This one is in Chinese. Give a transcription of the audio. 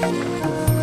啊。